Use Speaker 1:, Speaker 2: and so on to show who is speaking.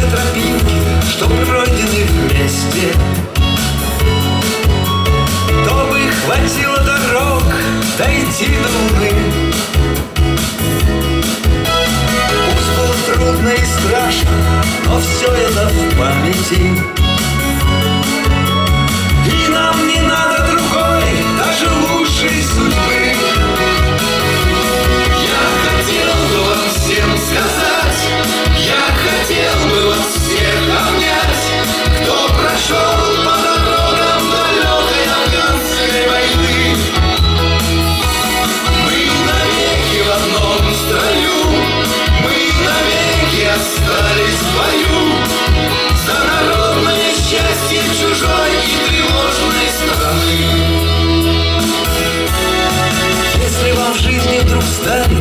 Speaker 1: те тропинки, что пройдены вместе. То бы хватило дорог дойти до луны. Пусть было трудно и страшно, но все это в памяти. understand